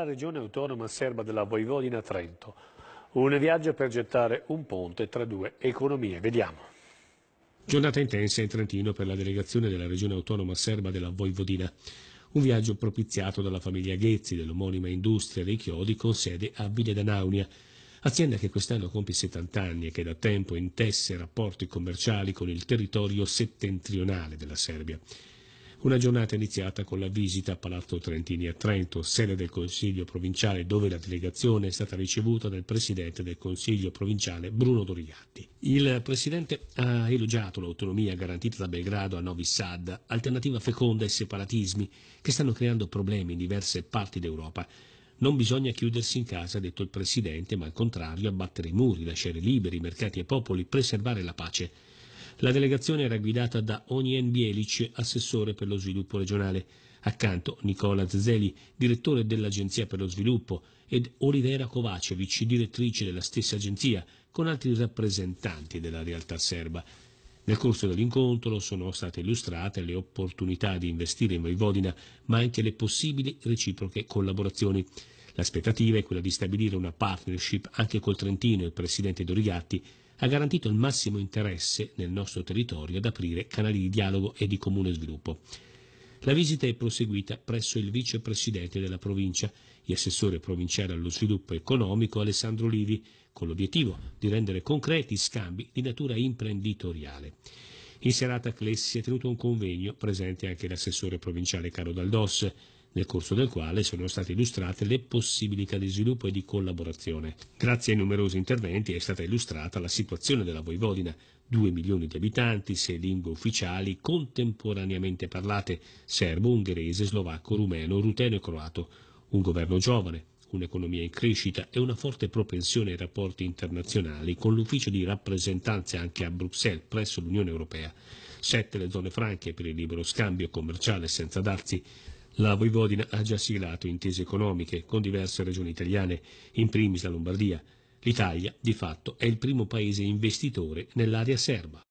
La regione autonoma serba della Voivodina Trento. Un viaggio per gettare un ponte tra due economie. Vediamo. Giornata intensa in Trentino per la delegazione della regione autonoma serba della Voivodina. Un viaggio propiziato dalla famiglia Ghezzi dell'omonima industria dei chiodi con sede a Ville d'Anaunia, azienda che quest'anno compie 70 anni e che da tempo intesse rapporti commerciali con il territorio settentrionale della Serbia. Una giornata iniziata con la visita a Palazzo Trentini a Trento, sede del Consiglio provinciale, dove la delegazione è stata ricevuta dal Presidente del Consiglio provinciale Bruno Dorigatti. Il Presidente ha elogiato l'autonomia garantita da Belgrado a Novi Sad, alternativa feconda ai separatismi che stanno creando problemi in diverse parti d'Europa. Non bisogna chiudersi in casa, ha detto il Presidente, ma al contrario abbattere i muri, lasciare liberi mercati e popoli, preservare la pace. La delegazione era guidata da Onien Bielic, assessore per lo sviluppo regionale. Accanto Nicola Zeli, direttore dell'Agenzia per lo sviluppo, ed Olivera Kovacevic, direttrice della stessa agenzia, con altri rappresentanti della realtà serba. Nel corso dell'incontro sono state illustrate le opportunità di investire in Voivodina, ma anche le possibili reciproche collaborazioni. L'aspettativa è quella di stabilire una partnership anche col Trentino e il presidente Dorigatti ha garantito il massimo interesse nel nostro territorio ad aprire canali di dialogo e di comune sviluppo. La visita è proseguita presso il vicepresidente della provincia, e assessore provinciale allo sviluppo economico Alessandro Livi, con l'obiettivo di rendere concreti scambi di natura imprenditoriale. In serata a Clessi si è tenuto un convegno, presente anche l'assessore provinciale Caro Daldos, nel corso del quale sono state illustrate le possibilità di sviluppo e di collaborazione. Grazie ai numerosi interventi è stata illustrata la situazione della Voivodina, 2 milioni di abitanti, 6 lingue ufficiali contemporaneamente parlate, serbo, ungherese, slovacco, rumeno, ruteno e croato, un governo giovane, un'economia in crescita e una forte propensione ai rapporti internazionali con l'ufficio di rappresentanze anche a Bruxelles presso l'Unione Europea. Sette le zone franche per il libero scambio commerciale senza dazi. La Voivodina ha già siglato intese economiche con diverse regioni italiane, in primis la Lombardia. L'Italia, di fatto, è il primo paese investitore nell'area serba.